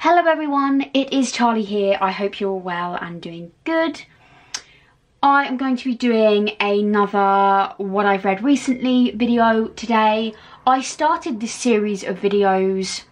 Hello everyone, it is Charlie here. I hope you're well and doing good. I am going to be doing another what I've read recently video today. I started this series of videos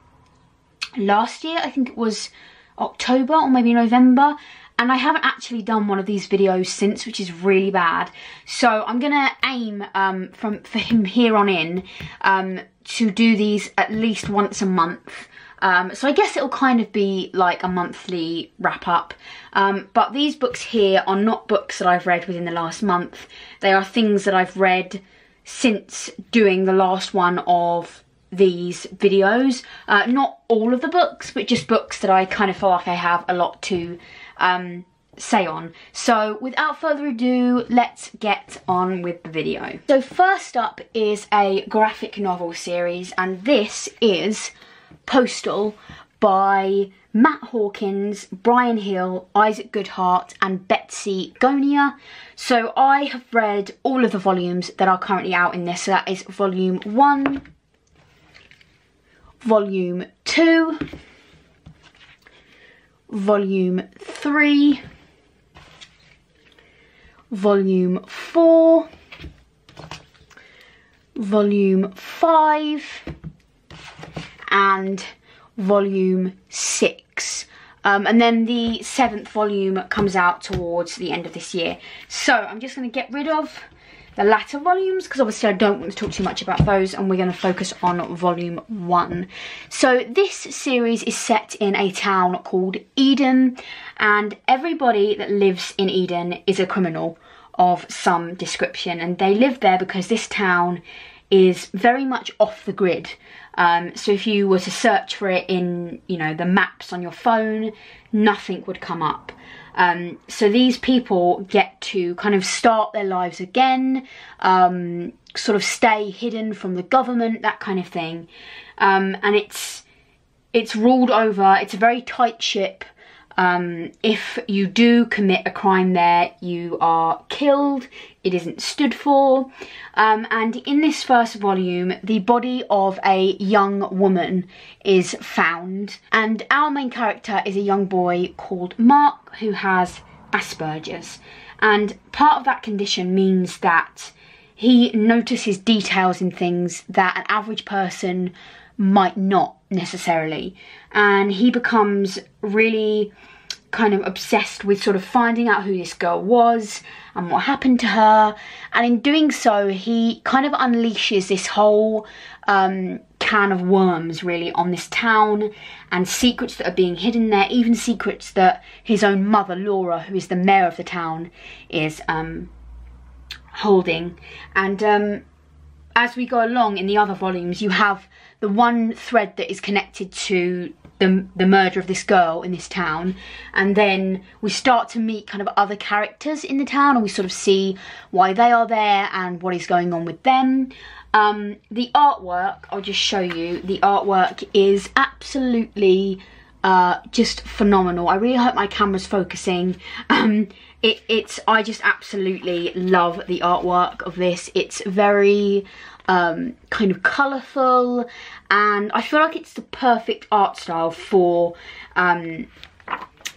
last year, I think it was October or maybe November, and I haven't actually done one of these videos since, which is really bad. So I'm gonna aim um, from for him here on in um, to do these at least once a month. Um, so I guess it'll kind of be like a monthly wrap up. Um, but these books here are not books that I've read within the last month. They are things that I've read since doing the last one of these videos. Uh, not all of the books, but just books that I kind of feel like I have a lot to um, say on. So without further ado, let's get on with the video. So first up is a graphic novel series, and this is Postal by Matt Hawkins, Brian Hill, Isaac Goodhart and Betsy Gonia. So I have read all of the volumes that are currently out in this. So that is volume 1, volume 2, volume 3, volume 4, volume 5, and volume six. Um, and then the seventh volume comes out towards the end of this year. So I'm just going to get rid of the latter volumes because obviously I don't want to talk too much about those and we're going to focus on volume one. So this series is set in a town called Eden and everybody that lives in Eden is a criminal of some description and they live there because this town is very much off the grid. Um, so if you were to search for it in, you know, the maps on your phone, nothing would come up. Um, so these people get to kind of start their lives again, um, sort of stay hidden from the government, that kind of thing. Um, and it's it's ruled over. It's a very tight ship. Um, if you do commit a crime there, you are killed. It isn't stood for. Um, and in this first volume, the body of a young woman is found. And our main character is a young boy called Mark who has Asperger's. And part of that condition means that he notices details in things that an average person might not necessarily. And he becomes really kind of obsessed with sort of finding out who this girl was and what happened to her. And in doing so, he kind of unleashes this whole um, can of worms really on this town and secrets that are being hidden there, even secrets that his own mother, Laura, who is the mayor of the town, is um, holding. And um, as we go along in the other volumes, you have the one thread that is connected to the, the murder of this girl in this town. And then we start to meet kind of other characters in the town and we sort of see why they are there and what is going on with them. Um, the artwork i'll just show you the artwork is absolutely uh, just phenomenal. I really hope my camera's focusing. Um, it, it's i just absolutely love the artwork of this it's very um, kind of colourful and I feel like it's the perfect art style for um,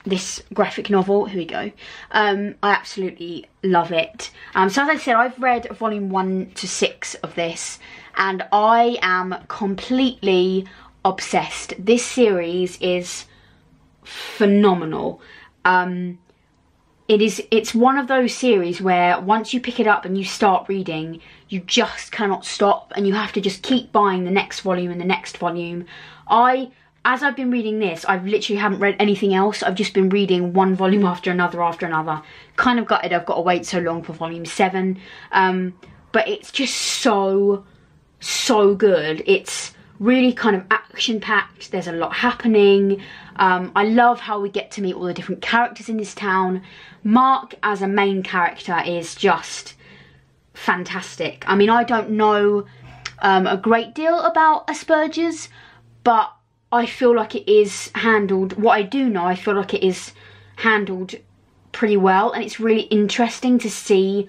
this graphic novel. Here we go. Um, I absolutely love it. Um, so as I said, I've read volume one to six of this and I am completely obsessed. This series is phenomenal. Um, it is it's one of those series where once you pick it up and you start reading you just cannot stop and you have to just keep buying the next volume and the next volume. I as i've been reading this i've literally haven't read anything else. I've just been reading one volume after another after another. Kind of gutted i've got to wait so long for volume seven. Um, but it's just so so good. It's really kind of action packed there's a lot happening um, i love how we get to meet all the different characters in this town Mark as a main character is just fantastic. I mean, I don't know um, a great deal about Asperger's, but I feel like it is handled, what I do know, I feel like it is handled pretty well and it's really interesting to see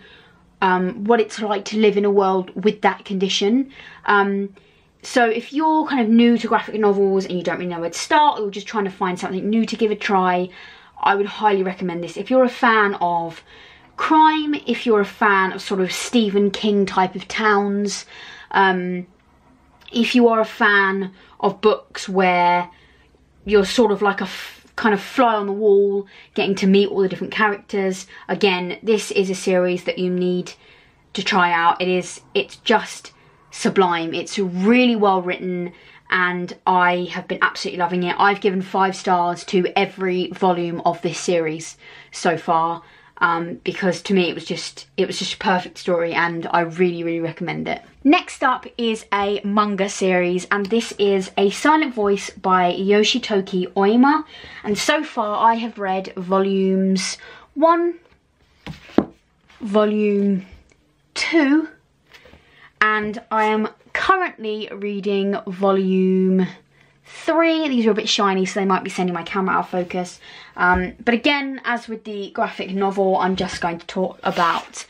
um, what it's like to live in a world with that condition. So if you're kind of new to graphic novels and you don't really know where to start or just trying to find something new to give a try, I would highly recommend this. If you're a fan of crime, if you're a fan of sort of Stephen King type of towns, um, if you are a fan of books where you're sort of like a kind of fly on the wall, getting to meet all the different characters, again, this is a series that you need to try out. It is, it's just sublime. It's really well written and I have been absolutely loving it. I've given five stars to every volume of this series so far um, because to me it was just it was just a perfect story and I really really recommend it. Next up is a manga series and this is A Silent Voice by Yoshitoki Oima and so far I have read volumes 1, volume 2 and I am currently reading volume three. These are a bit shiny, so they might be sending my camera out of focus. Um, but again, as with the graphic novel, I'm just going to talk about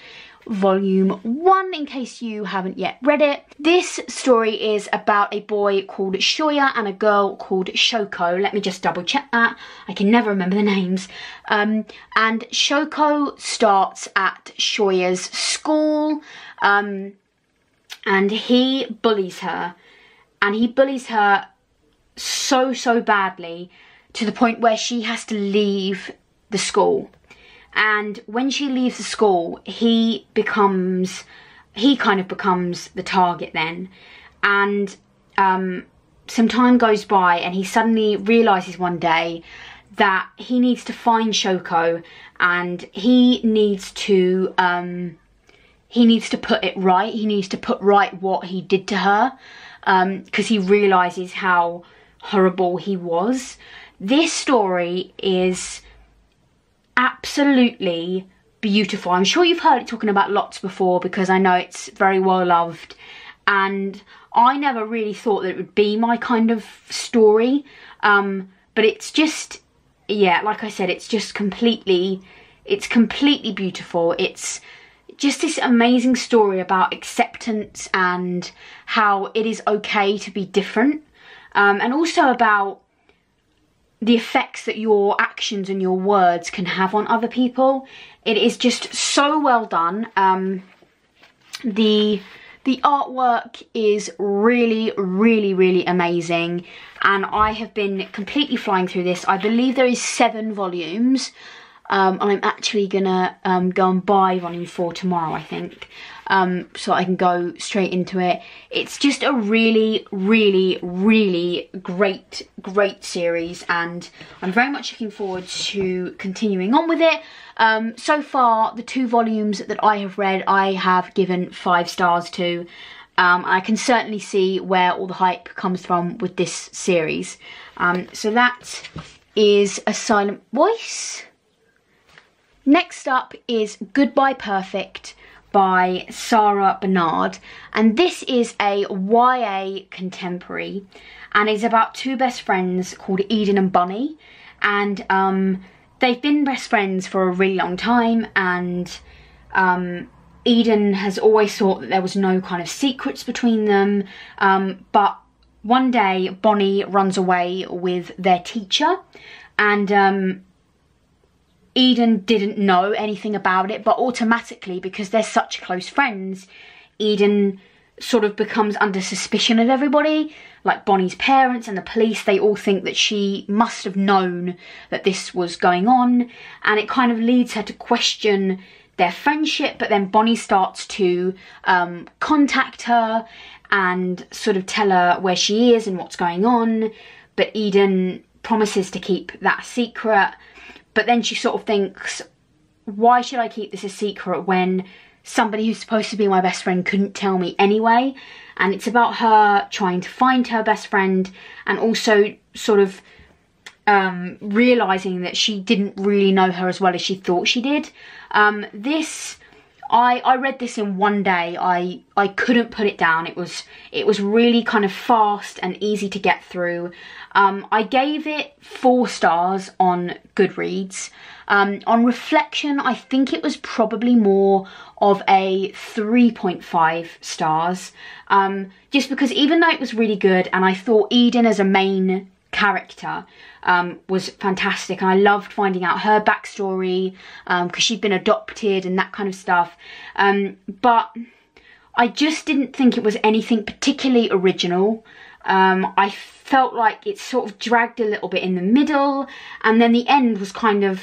volume one in case you haven't yet read it. This story is about a boy called Shoya and a girl called Shoko. Let me just double check that. I can never remember the names. Um, and Shoko starts at Shoya's school. Um, and he bullies her. And he bullies her so so badly to the point where she has to leave the school. And when she leaves the school he becomes he kind of becomes the target then. And um, some time goes by and he suddenly realizes one day that he needs to find Shoko and he needs to um, he needs to put it right. He needs to put right what he did to her because um, he realizes how horrible he was. This story is absolutely beautiful. I'm sure you've heard it talking about lots before because I know it's very well loved and I never really thought that it would be my kind of story um, but it's just yeah like I said it's just completely it's completely beautiful it's just this amazing story about acceptance and how it is okay to be different um, and also about the effects that your actions and your words can have on other people. It is just so well done. Um, the the artwork is really, really, really amazing and I have been completely flying through this. I believe there is seven volumes. Um, I'm actually gonna um, go and buy volume four tomorrow, I think, um, so I can go straight into it. It's just a really, really, really great, great series, and I'm very much looking forward to continuing on with it. Um, so far, the two volumes that I have read, I have given five stars to. Um, I can certainly see where all the hype comes from with this series. Um, so that is A Silent Voice. Next up is Goodbye Perfect by Sara Barnard. And this is a YA contemporary and it's about two best friends called Eden and Bonnie. And um, they've been best friends for a really long time and um, Eden has always thought that there was no kind of secrets between them. Um, but one day Bonnie runs away with their teacher and um, Eden didn't know anything about it, but automatically, because they're such close friends, Eden sort of becomes under suspicion of everybody. Like Bonnie's parents and the police, they all think that she must have known that this was going on, and it kind of leads her to question their friendship. But then Bonnie starts to um, contact her and sort of tell her where she is and what's going on. But Eden promises to keep that secret but then she sort of thinks, why should I keep this a secret when somebody who's supposed to be my best friend couldn't tell me anyway? And it's about her trying to find her best friend and also sort of um, realizing that she didn't really know her as well as she thought she did. Um, this I, I read this in one day. I I couldn't put it down. It was it was really kind of fast and easy to get through. Um, I gave it four stars on Goodreads. Um, on reflection, I think it was probably more of a 3.5 stars. Um, just because even though it was really good and I thought Eden as a main character um, was fantastic and I loved finding out her backstory because um, she'd been adopted and that kind of stuff. Um, but I just didn't think it was anything particularly original. Um, I felt like it sort of dragged a little bit in the middle and then the end was kind of,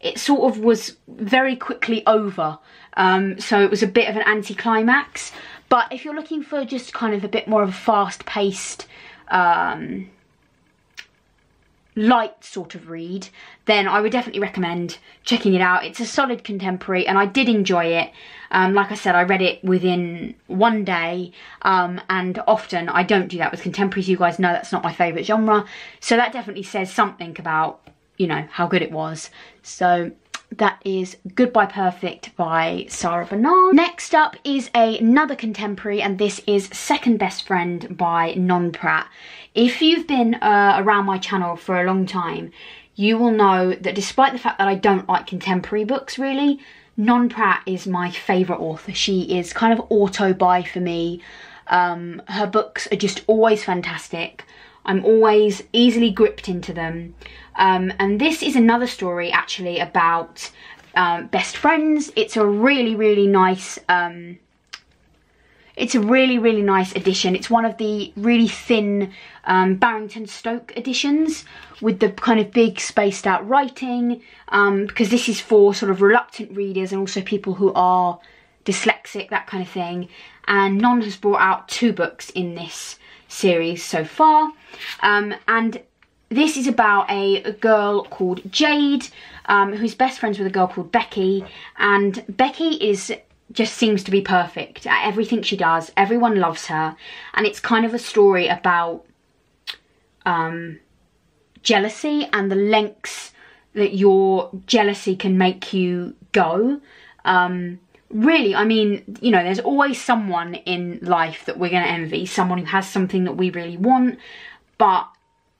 it sort of was very quickly over. Um, so it was a bit of an anticlimax. But if you're looking for just kind of a bit more of a fast-paced um, light sort of read, then I would definitely recommend checking it out. It's a solid contemporary and I did enjoy it. Um, like I said, I read it within one day um, and often I don't do that with contemporaries. You guys know that's not my favourite genre. So that definitely says something about, you know, how good it was. So that is Goodbye Perfect by Sara Barnard. Next up is a, another contemporary and this is Second Best Friend by Non Pratt. If you've been uh, around my channel for a long time, you will know that despite the fact that I don't like contemporary books really, Non Pratt is my favourite author. She is kind of auto-buy for me. Um, her books are just always fantastic. I'm always easily gripped into them. Um, and this is another story actually about um, best friends. It's a really, really nice, um, it's a really, really nice edition. It's one of the really thin um, Barrington Stoke editions with the kind of big spaced out writing um, because this is for sort of reluctant readers and also people who are dyslexic, that kind of thing. And Non has brought out two books in this series so far. Um, and this is about a, girl called Jade, um, who's best friends with a girl called Becky. And Becky is just seems to be perfect at everything she does. Everyone loves her. And it's kind of a story about um, jealousy and the lengths that your jealousy can make you go. Um, really, I mean, you know, there's always someone in life that we're going to envy, someone who has something that we really want, but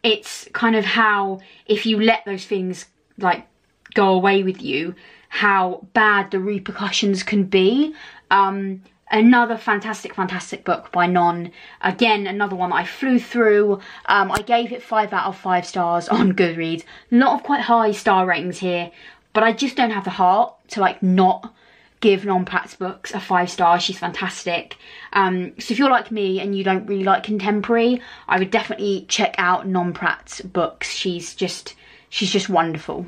it's kind of how, if you let those things, like, go away with you, how bad the repercussions can be. Um, another fantastic, fantastic book by Non. Again, another one that I flew through. Um, I gave it 5 out of 5 stars on Goodreads. A lot of quite high star ratings here, but I just don't have the heart to, like, not give Non Pratt's books a five star. She's fantastic. Um, so if you're like me and you don't really like contemporary, I would definitely check out Non Pratt's books. She's just she's just wonderful.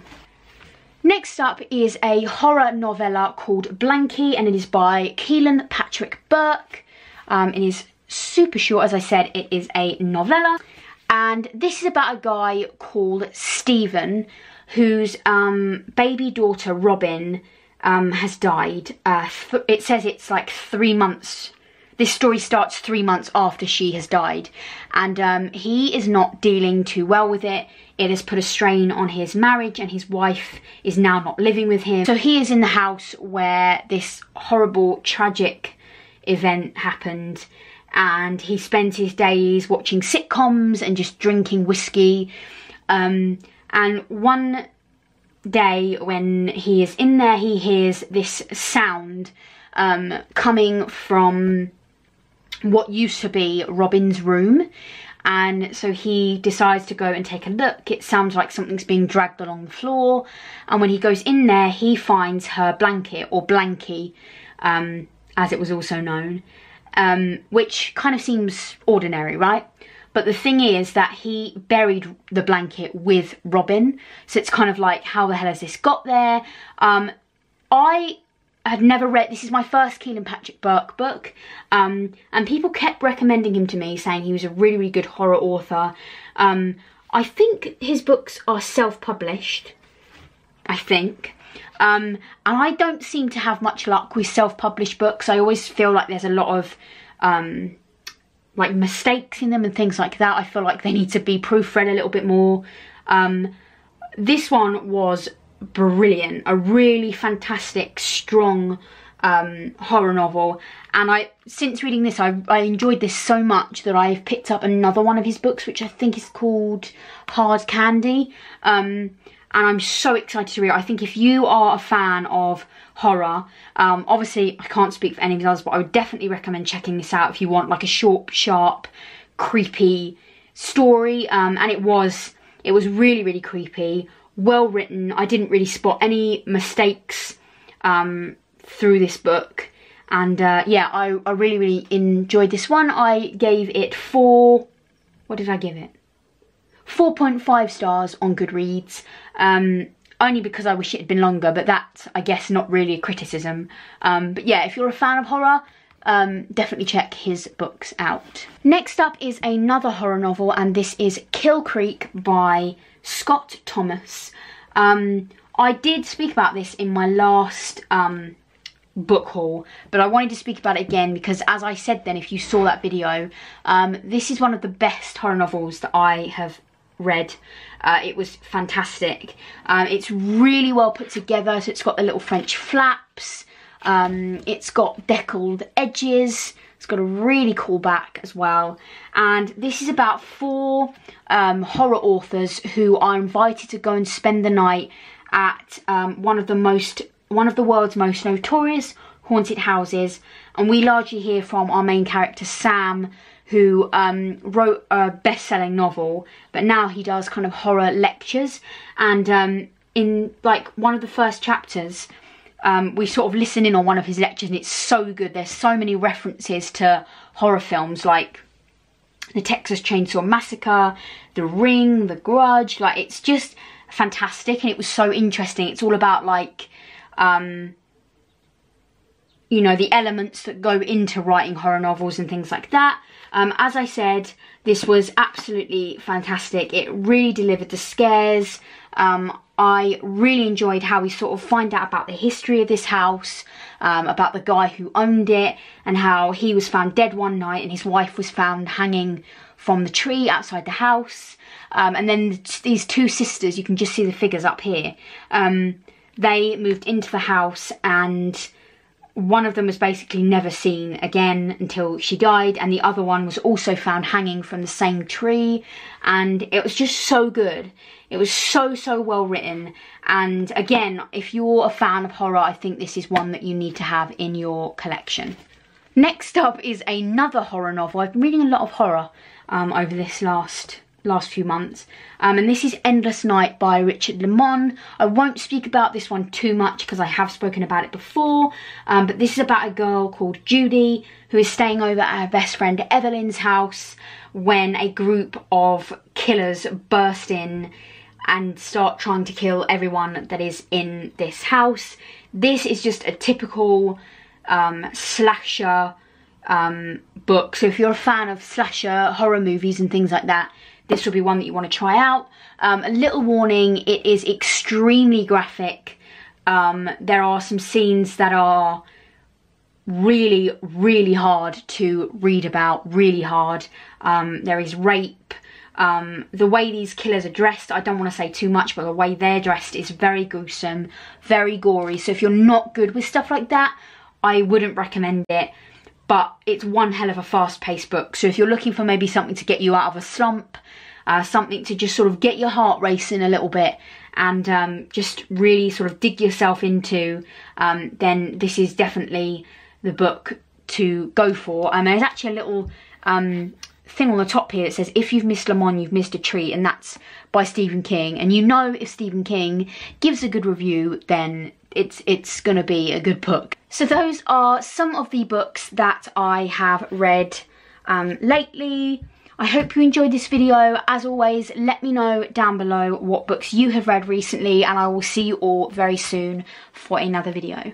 Next up is a horror novella called Blanky and it is by Kealan Patrick Burke. Um, it is super short, as I said, it is a novella. And this is about a guy called Stephen whose um, baby daughter Robin um, has died. Uh, it says it's like three months. This story starts three months after she has died. And um, he is not dealing too well with it. It has put a strain on his marriage and his wife is now not living with him. So he is in the house where this horrible, tragic event happened and he spends his days watching sitcoms and just drinking whiskey. Um, and one day when he is in there, he hears this sound um, coming from what used to be Robin's room. And so he decides to go and take a look. It sounds like something's being dragged along the floor. And when he goes in there, he finds her blanket, or blankie, um, as it was also known, um, which kind of seems ordinary, right? But the thing is that he buried the blanket with Robin. So it's kind of like, how the hell has this got there? Um, I had never read, this is my first Kealan Patrick Burke book. Um, and people kept recommending him to me, saying he was a really, really good horror author. Um, I think his books are self-published, I think. Um, and I don't seem to have much luck with self-published books. I always feel like there's a lot of um, like mistakes in them and things like that. I feel like they need to be proofread a little bit more. Um, this one was brilliant, a really fantastic, strong um, horror novel. And I, since reading this, I, I enjoyed this so much that I've picked up another one of his books, which I think is called Hard Candy. Um, and I'm so excited to read it. I think if you are a fan of horror, um, obviously I can't speak for any of the others, but I would definitely recommend checking this out if you want like a short, sharp, creepy story. Um, and it was, it was really, really creepy, well written. I didn't really spot any mistakes um, through this book. And uh, yeah, I, I really, really enjoyed this one. I gave it four, what did I give it? 4.5 stars on Goodreads. Um, only because I wish it had been longer, but that's, I guess, not really a criticism. Um, but yeah, if you're a fan of horror, um, definitely check his books out. Next up is another horror novel, and this is Kill Creek by Scott Thomas. Um, I did speak about this in my last um, book haul but I wanted to speak about it again because as I said then if you saw that video um, this is one of the best horror novels that I have read uh, it was fantastic. Um, it's really well put together so it's got the little French flaps. Um, it's got deckled edges. It's got a really cool back as well. And this is about four um, horror authors who are invited to go and spend the night at um, one of the most one of the world's most notorious haunted houses. And we largely hear from our main character Sam who um, wrote a best-selling novel but now he does kind of horror lectures. And um, in like one of the first chapters um, we sort of listen in on one of his lectures and it's so good. There's so many references to horror films like the Texas Chainsaw Massacre, The Ring, The Grudge, like it's just fantastic and it was so interesting. It's all about like um, you know, the elements that go into writing horror novels and things like that. Um, as I said, this was absolutely fantastic. It really delivered the scares. Um, I really enjoyed how we sort of find out about the history of this house, um, about the guy who owned it, and how he was found dead one night and his wife was found hanging from the tree outside the house. Um, and then these two sisters, you can just see the figures up here. Um, they moved into the house and one of them was basically never seen again until she died and the other one was also found hanging from the same tree. And it was just so good. It was so so well written. And again if you're a fan of horror i think this is one that you need to have in your collection. Next up is another horror novel. I've been reading a lot of horror um, over this last last few months. Um, and this is Endless Night by Richard Laymon. I won't speak about this one too much because I have spoken about it before. Um, but this is about a girl called Judy who is staying over at her best friend Evelyn's house when a group of killers burst in and start trying to kill everyone that is in this house. This is just a typical um, slasher um, book. So if you're a fan of slasher horror movies and things like that, this will be one that you want to try out. Um, a little warning, it is extremely graphic. Um, there are some scenes that are really, really hard to read about, really hard. Um, there is rape. Um, the way these killers are dressed, I don't want to say too much, but the way they're dressed is very gruesome, very gory. So if you're not good with stuff like that, I wouldn't recommend it but it's one hell of a fast-paced book. So if you're looking for maybe something to get you out of a slump, uh, something to just sort of get your heart racing a little bit and um, just really sort of dig yourself into, um, then this is definitely the book to go for. And there's actually a little um, thing on the top here that says, if you've missed Le Laymon, you've missed a treat, and that's by Stephen King. And you know if Stephen King gives a good review, then it's it's going to be a good book. So those are some of the books that I have read um, lately. I hope you enjoyed this video. As always, let me know down below what books you have read recently and I will see you all very soon for another video.